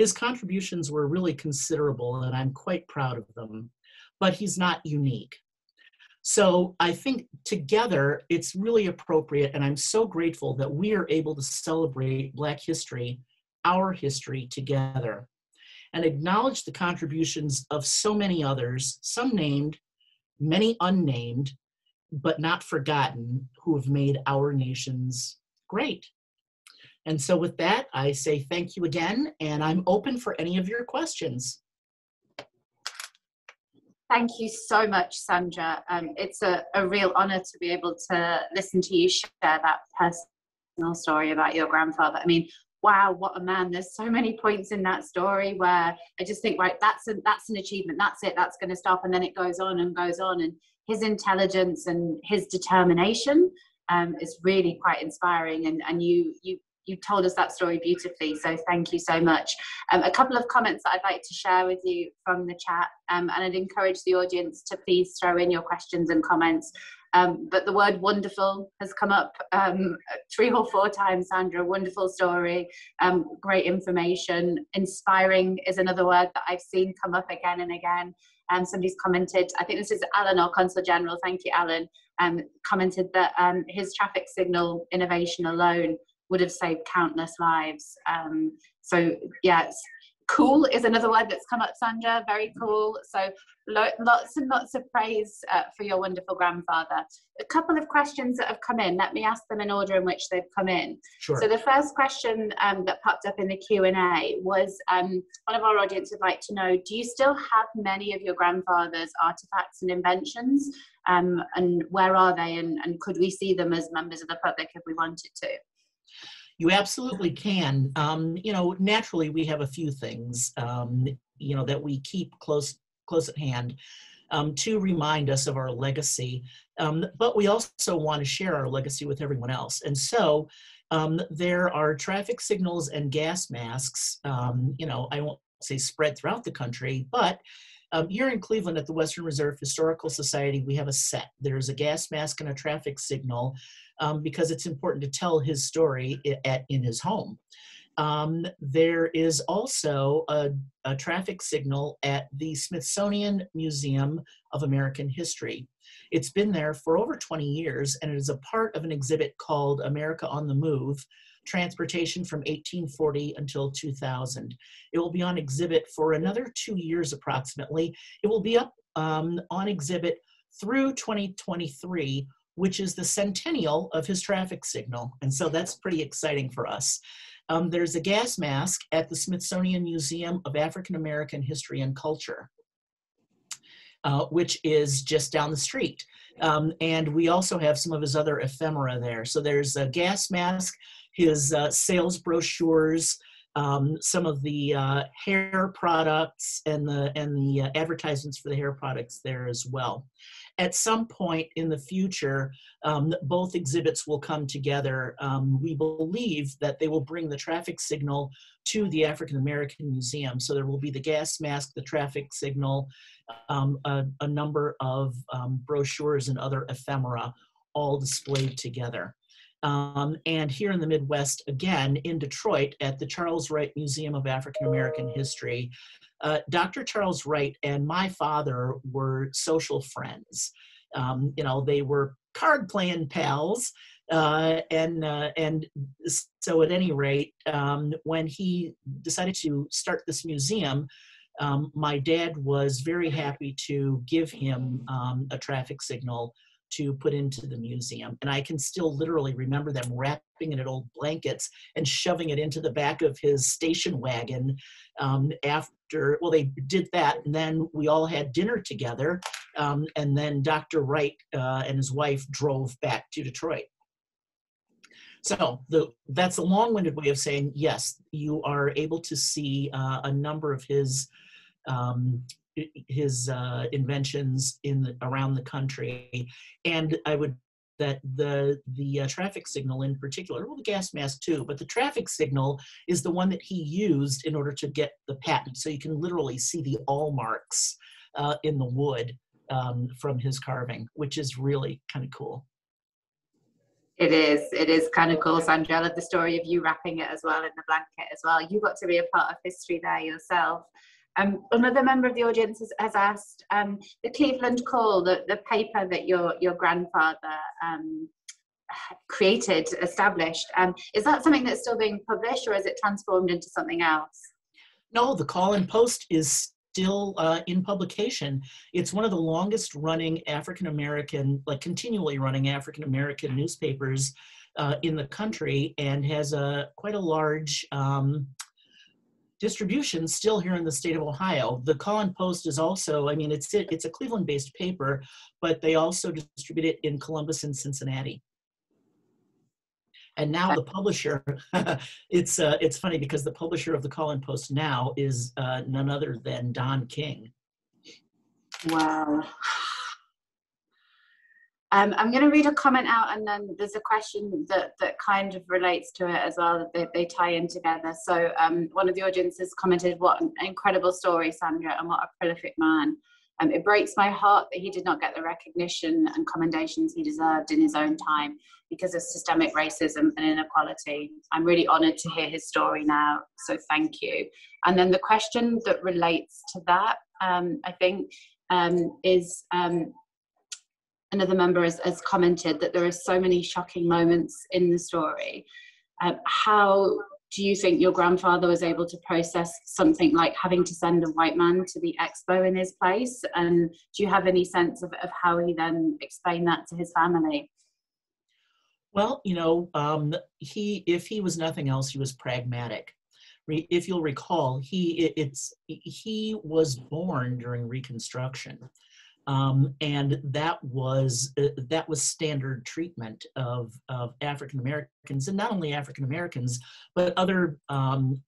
His contributions were really considerable, and I'm quite proud of them, but he's not unique. So I think together it's really appropriate, and I'm so grateful that we are able to celebrate Black history, our history together and acknowledge the contributions of so many others, some named, many unnamed, but not forgotten, who have made our nations great. And so, with that, I say thank you again, and I'm open for any of your questions. Thank you so much, Sandra. Um, it's a, a real honor to be able to listen to you share that personal story about your grandfather. I mean, wow what a man there's so many points in that story where i just think right that's a, that's an achievement that's it that's going to stop and then it goes on and goes on and his intelligence and his determination um, is really quite inspiring and and you you you told us that story beautifully so thank you so much um, a couple of comments that i'd like to share with you from the chat um, and i'd encourage the audience to please throw in your questions and comments um, but the word wonderful has come up um, three or four times, Sandra. Wonderful story, um, great information. Inspiring is another word that I've seen come up again and again. Um, somebody's commented, I think this is Alan, our Consul General, thank you, Alan, um, commented that um, his traffic signal innovation alone would have saved countless lives. Um, so, yes, cool is another word that's come up, Sandra. Very cool. So lo- lots and lots of praise uh, for your wonderful grandfather. A couple of questions that have come in. Let me ask them in order in which they've come in. Sure. So the first question um, that popped up in the Q and A was um, one of our audience would like to know: Do you still have many of your grandfather's artifacts and inventions? Um, and where are they? And, and could we see them as members of the public if we wanted to? You absolutely can. Um, you know, naturally, we have a few things, um, you know, that we keep close close at hand um, to remind us of our legacy. Um, but we also want to share our legacy with everyone else. And so um, there are traffic signals and gas masks. Um, you know, I won't say spread throughout the country, but um, here in Cleveland at the Western Reserve Historical Society, we have a set. There's a gas mask and a traffic signal um, because it's important to tell his story at, in his home. Um, there is also a, a, traffic signal at the Smithsonian Museum of American History. It's been there for over 20 years and it is a part of an exhibit called America on the Move, Transportation from 1840 until 2000. It will be on exhibit for another two years approximately. It will be up um, on exhibit through 2023 which is the centennial of his traffic signal. And so that's pretty exciting for us. Um, there's a gas mask at the Smithsonian Museum of African American History and Culture, uh, which is just down the street. Um, and we also have some of his other ephemera there. So there's a gas mask, his uh, sales brochures, um, some of the uh, hair products and the and the uh, advertisements for the hair products there as well. At some point in the future, um, both exhibits will come together. Um, we believe that they will bring the traffic signal to the African American Museum. So there will be the gas mask, the traffic signal, um, a, a, number of um, brochures and other ephemera all displayed together. Um, and here in the Midwest, again, in Detroit at the Charles Wright Museum of African American History, uh, Dr. Charles Wright and my father were social friends. Um, you know, they were card playing pals. Uh, and uh, and so at any rate, um, when he decided to start this museum, um, my dad was very happy to give him um, a traffic signal to put into the museum. And I can still literally remember them wrapping it in old blankets and shoving it into the back of his station wagon um, after, well, they did that. And then we all had dinner together. Um, and then Dr. Wright uh, and his wife drove back to Detroit. So the, that's a long-winded way of saying, yes, you are able to see uh, a number of his um, his uh, inventions in the, around the country, and I would that the the uh, traffic signal in particular, well, the gas mask too, but the traffic signal is the one that he used in order to get the patent. So you can literally see the all marks uh, in the wood um, from his carving, which is really kind of cool. It is. It is kind of cool, Sandra. I love the story of you wrapping it as well in the blanket as well. You got to be a part of history there yourself. Um, another member of the audience has, has asked um, the Cleveland Call, the, the paper that your your grandfather um, created, established. Um, is that something that's still being published, or is it transformed into something else? No, the Call and Post is still uh, in publication. It's one of the longest running African American, like continually running African American newspapers uh, in the country, and has a quite a large um, distribution still here in the state of Ohio. The Call and Post is also, I mean, it's it's a Cleveland-based paper, but they also distribute it in Columbus and Cincinnati. And now the publisher, *laughs* it's uh, it's funny because the publisher of the Call and Post now is uh, none other than Don King. Wow. Um, I'm going to read a comment out, and then there's a question that that kind of relates to it as well. That they, they tie in together. So um, one of the audiences commented, "What an incredible story, Sandra, and what a prolific man." Um, it breaks my heart that he did not get the recognition and commendations he deserved in his own time because of systemic racism and inequality. I'm really honoured to hear his story now, so thank you. And then the question that relates to that, um, I think, um, is um, another member has, has, commented that there are so many shocking moments in the story. Uh, how do you think your grandfather was able to process something like having to send a white man to the expo in his place? And do you have any sense of, of how he then explained that to his family? Well, you know, um, he if he was nothing else, he was pragmatic. If you'll recall, he it's he was born during Reconstruction. Um, and that was uh, that was standard treatment of, of African Americans, and not only African Americans, but other um,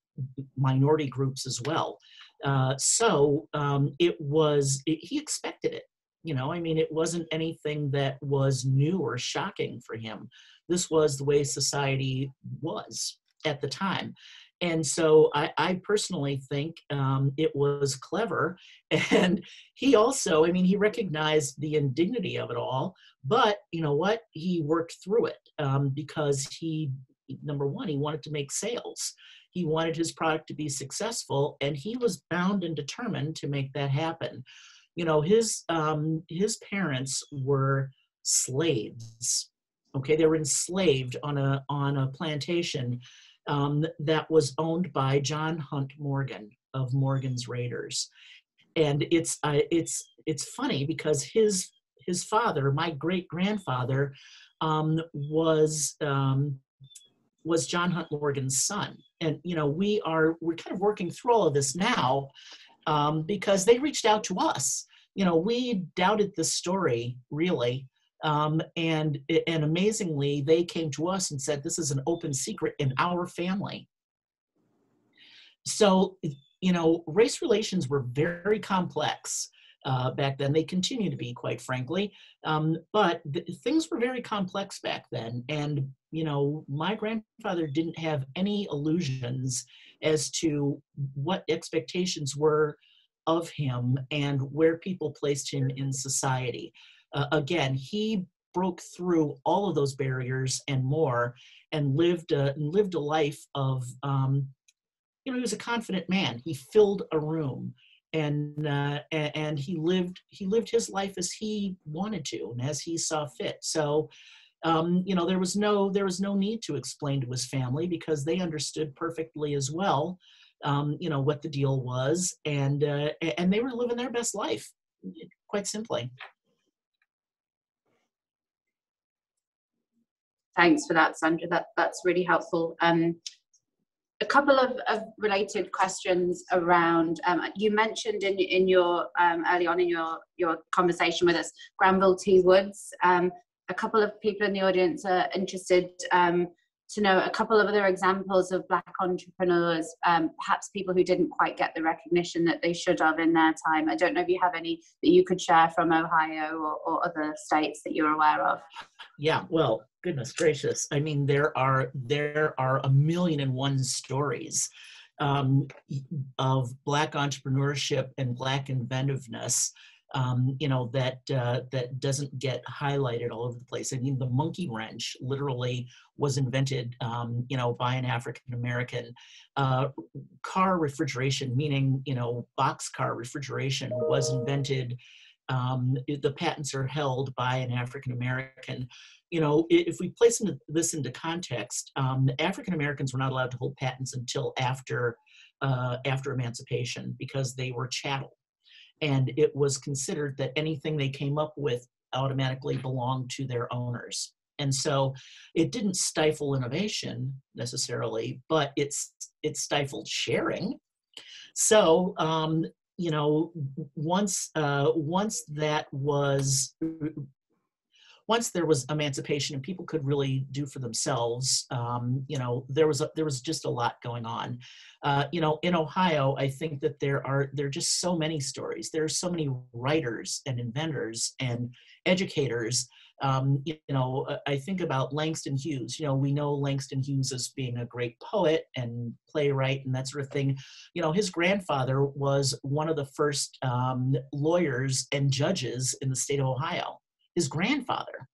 minority groups as well. Uh, so um, it was it, he expected it. You know, I mean, it wasn't anything that was new or shocking for him. This was the way society was at the time. And so I, I personally think um, it was clever. *laughs* And he also, I mean, he recognized the indignity of it all, but you know what? He worked through it um, because he, number one, he wanted to make sales. He wanted his product to be successful, and he was bound and determined to make that happen. You know, his um, his parents were slaves. Okay, they were enslaved on a on a plantation um, that was owned by John Hunt Morgan of Morgan's Raiders, and it's uh, it's it's funny because his his father, my great grandfather, um, was um, was John Hunt Morgan's son, and you know we are we're kind of working through all of this now um, because they reached out to us. You know, we doubted the story really um, and, and amazingly, they came to us and said, This is an open secret in our family. so, you know, race relations were very complex. Uh, back then. They continue to be, quite frankly. Um, but things were very complex back then. And, you know, my grandfather didn't have any illusions as to what expectations were of him and where people placed him in society. Uh, again, he broke through all of those barriers and more and lived a, lived a life of, um, you know, he was a confident man. He filled a room and uh, and he lived he lived his life as he wanted to and as he saw fit. So um, you know there was no there was no need to explain to his family because they understood perfectly as well um, you know what the deal was and uh, and they were living their best life quite simply thanks for that sandra. That that's really helpful. Um, a couple of, of, related questions around um, you mentioned in in your um, early on in your your conversation with us granville t. Woods. Um, a couple of people in the audience are interested um, to know a couple of other examples of Black entrepreneurs, um, perhaps people who didn't quite get the recognition that they should have in their time. I don't know if you have any that you could share from Ohio or, or other states that you're aware of. Yeah, well, goodness gracious. I mean, there are there are a million and one stories um, of Black entrepreneurship and Black inventiveness um, you know, that uh, that doesn't get highlighted all over the place. I mean, the monkey wrench literally was invented, um, you know, by an African American. Uh, car refrigeration, meaning you know, boxcar refrigeration, was invented. Um, the patents are held by an African American. You know, if we place this into context, um, African Americans were not allowed to hold patents until after uh, after emancipation because they were chattel and it was considered that anything they came up with automatically belonged to their owners. And so it didn't stifle innovation necessarily, but it's it stifled sharing. So um, you know, once uh, once that was once there was emancipation and people could really do for themselves, um, you know, there was a, there was just a lot going on. Uh, you know, in Ohio, I think that there are there are just so many stories. There are so many writers and inventors and educators. Um, you know, I think about Langston Hughes. You know, we know Langston Hughes as being a great poet and playwright and that sort of thing. You know, his grandfather was one of the first um, lawyers and judges in the state of Ohio his grandfather.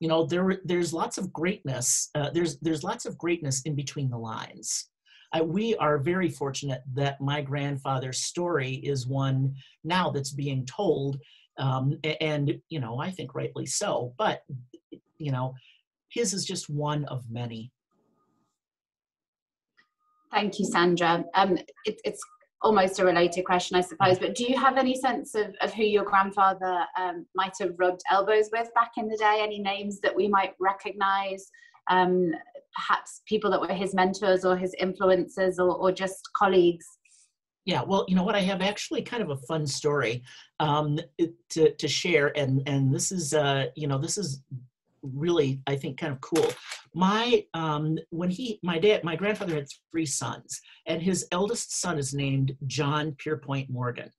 You know, there there's lots of greatness. Uh, there's there's lots of greatness in between the lines. I, we are very fortunate that my grandfather's story is one now that's being told, um, and you know I think rightly so. But you know, his is just one of many. Thank you, Sandra. Um, it, it's almost a related question, I suppose. But do you have any sense of, of who your grandfather um, might have rubbed elbows with back in the day? Any names that we might recognize? Um, perhaps people that were his mentors or his influences or, or just colleagues? Yeah, well, you know what? I have actually kind of a fun story um, to, to share, and and this is uh, you know this is really i think kind of cool my um when he my dad my grandfather had three sons and his eldest son is named john pierpont morgan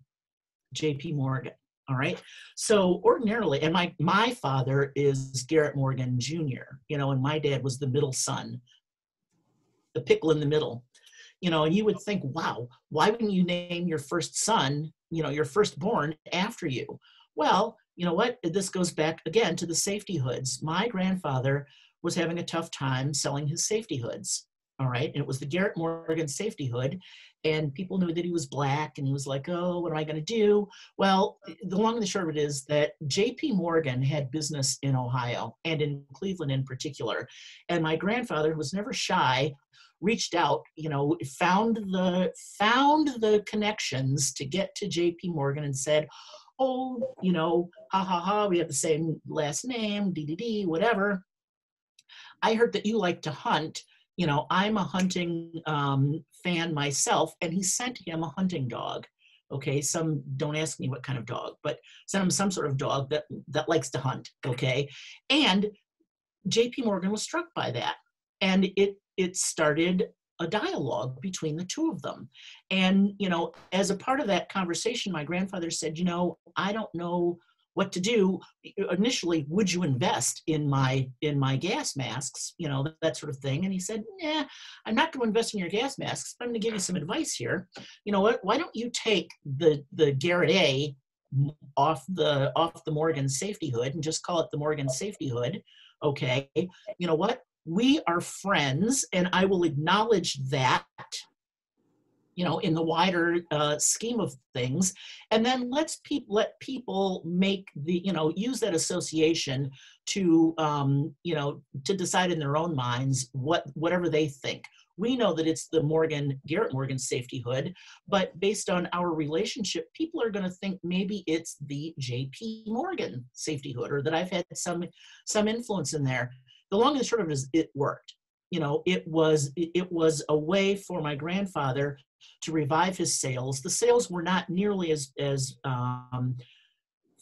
jp morgan all right so ordinarily and my my father is garrett morgan jr you know and my dad was the middle son the pickle in the middle you know and you would think wow why wouldn't you name your first son you know your firstborn after you well you know what? This goes back again to the safety hoods. My grandfather was having a tough time selling his safety hoods. All right. And it was the Garrett Morgan safety hood. And people knew that he was black and he was like, oh, what am I going to do? Well, the long and the short of it is that JP Morgan had business in Ohio and in Cleveland in particular. And my grandfather, who was never shy, reached out, you know, found the found the connections to get to JP Morgan and said, oh, you know, ha ha ha, we have the same last name, DDD, whatever. I heard that you like to hunt. You know, I'm a hunting um, fan myself, and he sent him a hunting dog. Okay, some don't ask me what kind of dog, but sent him some sort of dog that that likes to hunt. Okay, and J.P. Morgan was struck by that, and it it started a dialogue between the two of them. And, you know, as a part of that conversation, my grandfather said, you know, I don't know what to do initially would you invest in my in my gas masks you know that, sort of thing? And he said yeah i'm not going to invest in your gas masks i'm going to give you some advice here. You know what why don't you take the the garrett a off the off the morgan safety hood and just call it the morgan safety hood okay? You know what we are friends and i will acknowledge that you know in the wider uh, scheme of things. And then let's pe- let people make the you know use that association to um, you know to decide in their own minds what whatever they think. We know that it's the morgan garrett morgan safety hood but based on our relationship people are going to think maybe it's the jp morgan safety hood or that i've had some some influence in there. The long and short of it is it worked. You know it was it was a way for my grandfather to revive his sales. The sales were not nearly as as um,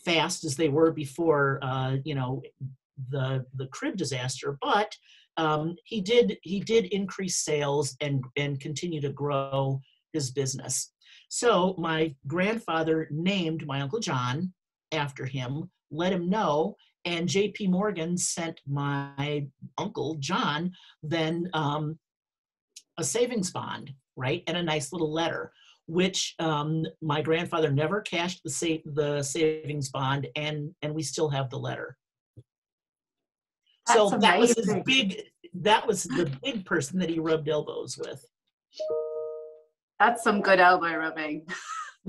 fast as they were before, uh, you know, the the crib disaster, but um, he did he did increase sales and and continue to grow his business. So my grandfather named my uncle John after him, let him know, and J.P. Morgan sent my uncle John then um, a savings bond right? And a nice little letter, which um, my grandfather never cashed the, sa- the savings bond, and and we still have the letter. That's so amazing. that was his big. That was the big person that he rubbed elbows with. That's some good elbow rubbing. *laughs*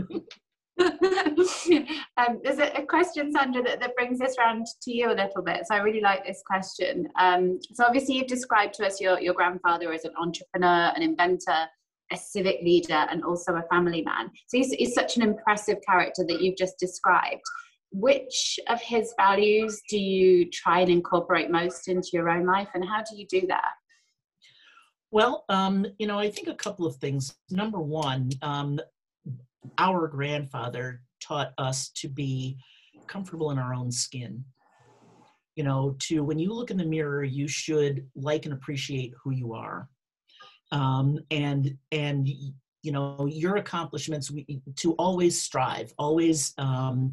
um, there's a, a, question, Sandra, that, that brings us around to you a little bit. So I really like this question. Um, so obviously you've described to us your, your grandfather as an entrepreneur, an inventor, a civic leader and also a family man. So he's, he's such an impressive character that you've just described. Which of his values do you try and incorporate most into your own life, and how do you do that? Well, um, you know, I think a couple of things. Number one, um, our grandfather taught us to be comfortable in our own skin. You know, to when you look in the mirror, you should like and appreciate who you are um, and and you know your accomplishments we, to always strive always um,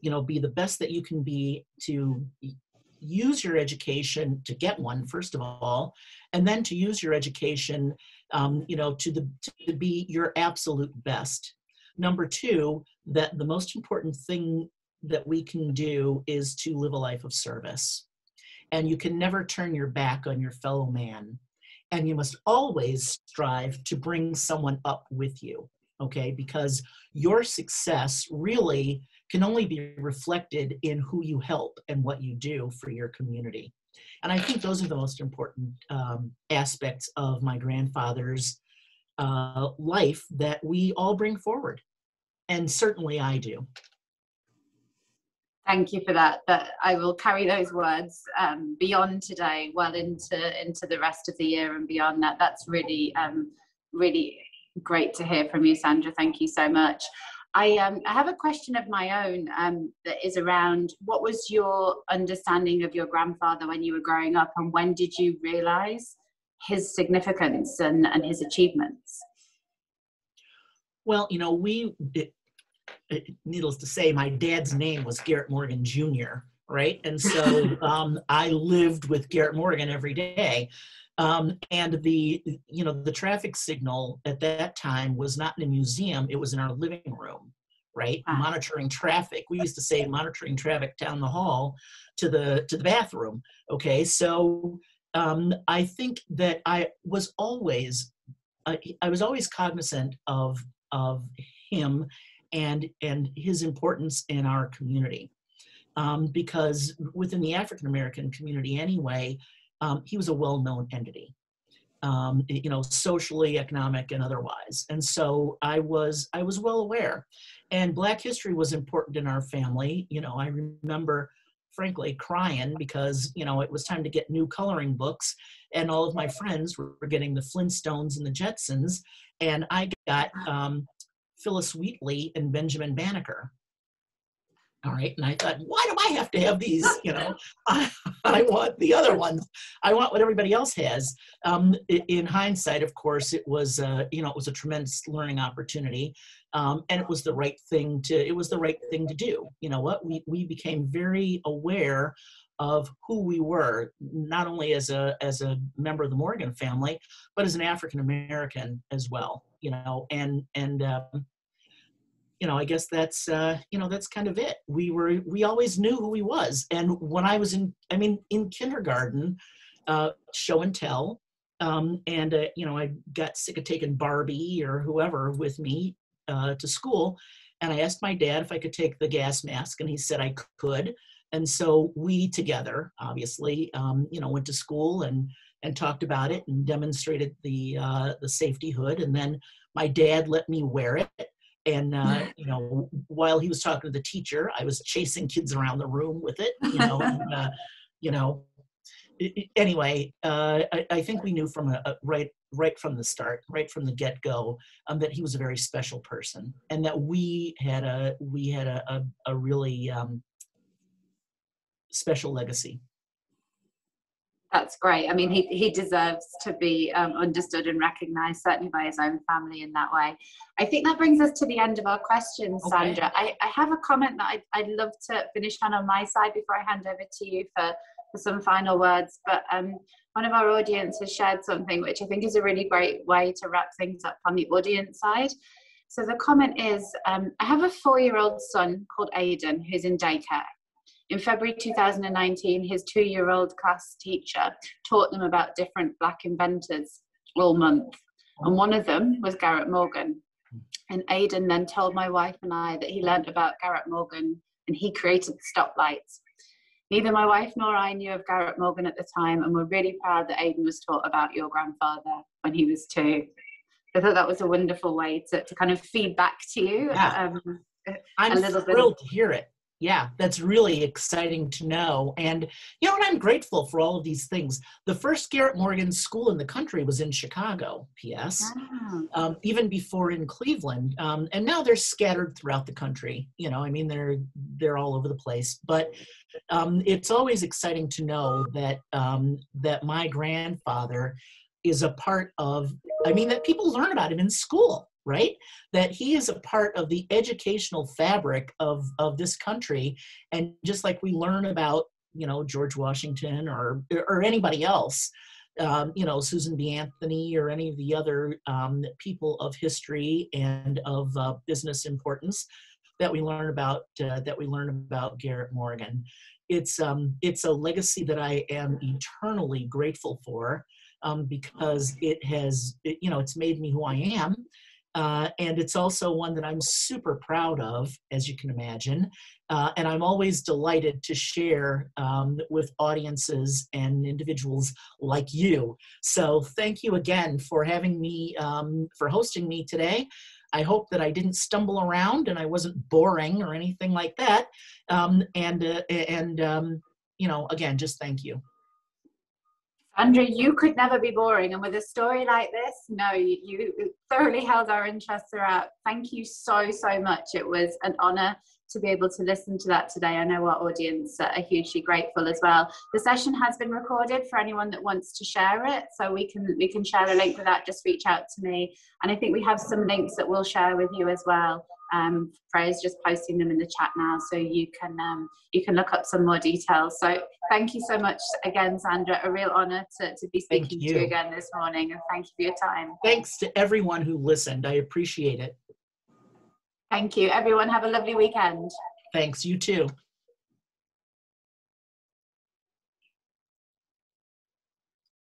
you know be the best that you can be to use your education to get one first of all and then to use your education um, you know to the to be your absolute best. Number two that the most important thing that we can do is to live a life of service. And you can never turn your back on your fellow man and you must always strive to bring someone up with you okay? Because your success really can only be reflected in who you help and what you do for your community. And i think those are the most important um, aspects of my grandfather's uh, life that we all bring forward. And certainly i do Thank you for that. That I will carry those words um, beyond today, well into into the rest of the year and beyond that. That's really um, really great to hear from you, Sandra. Thank you so much. I um, I have a question of my own um, that is around what was your understanding of your grandfather when you were growing up, and when did you realise his significance and, and his achievements? Well, you know, we it, needless to say, my dad's name was Garrett Morgan Jr., right? And so *laughs* um, I lived with Garrett Morgan every day. Um, and the, you know, the traffic signal at that time was not in a museum, it was in our living room, right? Ah. Monitoring traffic. We used to say monitoring traffic down the hall to the, to the bathroom. Okay, so um, I think that I was always, uh, I was always cognizant of, of him and, and his importance in our community. Um, because within the African American community anyway, um, he was a well-known entity, um, you know, socially, economic, and otherwise. And so I was I was well aware, and Black history was important in our family. You know, I remember, frankly, crying because you know it was time to get new coloring books, and all of my friends were getting the Flintstones and the Jetsons, and I got um, Phillis Wheatley and Benjamin Banneker. All right. And I thought, why do I have to have these? You know, *laughs* I, I want the other ones. I want what everybody else has. Um, in hindsight, of course, it was, uh, you know, it was a tremendous learning opportunity. Um, and it was the right thing to, it was the right thing to do. You know what? We, we became very aware of who we were, not only as a, as a member of the Morgan family, but as an African American as well, you know, and, and, um, you know, I guess that's uh, you know that's kind of it. We were we always knew who he was, and when I was in, I mean, in kindergarten, uh, show and tell, um, and uh, you know, I got sick of taking Barbie or whoever with me uh, to school, and I asked my dad if I could take the gas mask, and he said I could, and so we together, obviously, um, you know, went to school and and talked about it and demonstrated the uh, the safety hood, and then my dad let me wear it. And uh, *laughs* you know while he was talking to the teacher i was chasing kids around the room with it you know and, uh, you know anyway uh, I, I, think we knew from a, a, right right from the start right from the get-go um, that he was a very special person and that we had a we had a, a, a really um, special legacy that's great. I mean, he, he deserves to be um, understood and recognised, certainly by his own family in that way. I think that brings us to the end of our questions, okay. Sandra. I, I have a comment that I'd, I'd love to finish on on my side before I hand over to you for, for some final words. But um, one of our audience has shared something which I think is a really great way to wrap things up on the audience side. So the comment is um, I have a four year old son called Aidan who's in daycare in February 2019, his two year old class teacher taught them about different Black inventors all month. And one of them was Garrett Morgan. And Aidan then told my wife and I that he learned about Garrett Morgan and he created the stoplights. Neither my wife nor I knew of Garrett Morgan at the time, and we're really proud that Aidan was taught about your grandfather when he was two. I thought that was a wonderful way to, to kind of feed back to you. Yeah. Um, I'm a little thrilled bit. to hear it yeah that's really exciting to know. And you know and i'm grateful for all of these things. The first garrett morgan school in the country was in chicago ps ah. um, even before in cleveland um, and now they're scattered throughout the country. You know i mean they're they're all over the place. But um, it's always exciting to know that um, that my grandfather is a part of i mean that people learn about him in school right? That he is a part of the educational fabric of, of this country. And just like we learn about, you know, George Washington or, or anybody else, um, you know, Susan B. Anthony or any of the other um, people of history and of uh, business importance that we learn about, uh, that we learn about Garrett Morgan. It's, um, it's a legacy that I am eternally grateful for um, because it has, it, you know, it's made me who I am. Uh, and it's also one that I'm super proud of, as you can imagine. Uh, and I'm always delighted to share um, with audiences and individuals like you. So thank you again for having me, um, for hosting me today. I hope that I didn't stumble around and I wasn't boring or anything like that. Um, and, uh, and um, you know, again, just thank you. Sandra, you could never be boring. And with a story like this, no, you, you, thoroughly held our interest throughout. Thank you so, so much. It was an honor to be able to listen to that today. I know our audience are hugely grateful as well. The session has been recorded for anyone that wants to share it. So we can we can share a link for that. Just reach out to me. And I think we have some links that we'll share with you as well um, Freya's just posting them in the chat now, so you can um, you can look up some more details. So thank you so much again, Sandra. A real honour to, to be speaking to you again this morning, and thank you for your time. Thanks to everyone who listened. I appreciate it. Thank you, everyone. Have a lovely weekend. Thanks. You too.